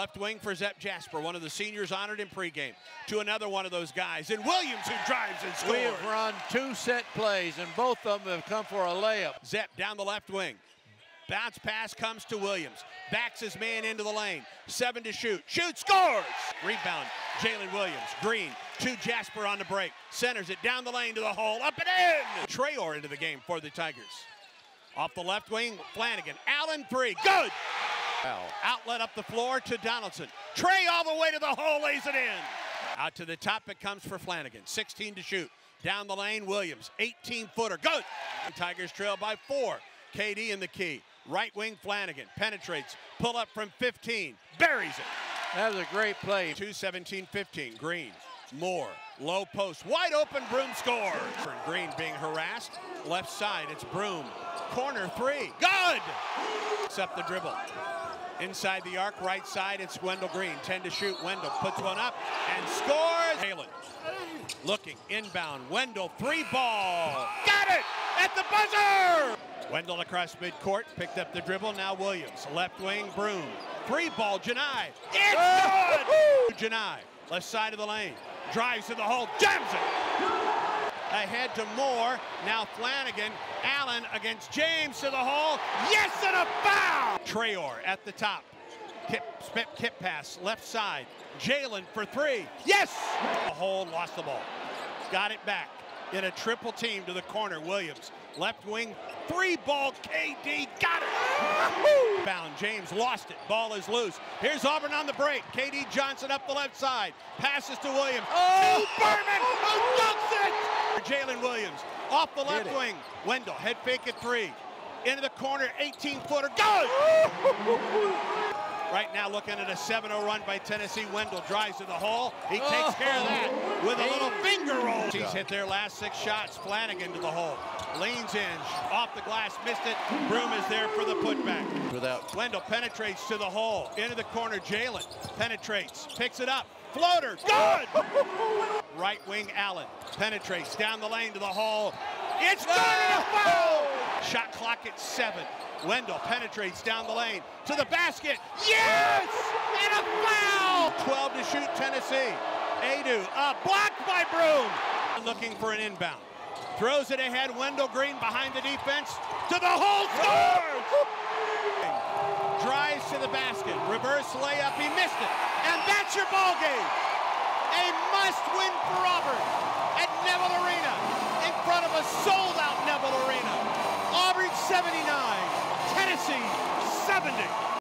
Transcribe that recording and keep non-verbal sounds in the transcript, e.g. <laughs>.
left wing for Zep Jasper, one of the seniors honored in pregame, to another one of those guys, and Williams who drives and scores. We have run two set plays, and both of them have come for a layup. Zep down the left wing. Bounce pass comes to Williams. Backs his man into the lane. Seven to shoot. Shoot, scores! Rebound, Jaylin Williams. Green to Jasper on the break. Centers it down the lane to the hole. Up and in! Traore into the game for the Tigers. Off the left wing, Flanagan. Allen three. Good! Outlet up the floor to Donaldson. Trey all the way to the hole, lays it in. Out to the top, it comes for Flanagan. 16 to shoot. Down the lane, Williams. 18 footer. Good! Tigers trail by four. KD in the key. Right wing, Flanagan. Penetrates. Pull up from 15. Buries it. That was a great play. 2 17 15. Green. Moore. Low post. Wide open. Broome scores. Green being harassed. Left side. It's Broome. Corner three. Good! Except the dribble. Inside the arc, right side, it's Wendell Green. 10 to shoot. Wendell puts one up and scores. Halen looking inbound. Wendell, three ball. Got it at the buzzer! Wendell across midcourt, picked up the dribble. Now Williams, left wing, Broom. Three ball, Johni. It's ah, good! Johni, left side of the lane. Drives to the hole, jams it! Ahead to Moore. Now Flanagan. Allen against James to the hole. Yes, and a foul! Traore at the top. Kip, spit, kip pass, left side. Jaylin for three. Yes! The hole, lost the ball. Got it back in a triple team to the corner. Williams, left wing, three ball. KD got it. <laughs> Bound. James lost it. Ball is loose. Here's Auburn on the break. KD Johnson up the left side. Passes to Williams. Oh, Berman oh, who dunks it. Jaylin Williams off the left wing. Wendell head fake at three. Into the corner, 18 footer. Good! <laughs> <laughs> Right now looking at a 7-0 run by Tennessee. Wendell drives to the hole. He oh. takes care of that with a little finger roll. He's hit their last six shots. Flanagan to the hole. Leans in, off the glass, missed it. Broome is there for the putback. Without Wendell penetrates to the hole. Into the corner, Jaylin penetrates, picks it up. Floater, good! <laughs> right wing, Allen penetrates down the lane to the hole. It's good foul! Shot clock at seven. Wendell penetrates down the lane to the basket. Yes! And a foul! 12 to shoot Tennessee. Aidoo, uh, blocked by Broome. Looking for an inbound. Throws it ahead. Wendell Green behind the defense. To the hole. Scores! Drives to the basket. Reverse layup. He missed it. And that's your ball game. A must win for Auburn at Neville Arena in front of a sold out Neville Arena. Auburn 79, Tennessee 70.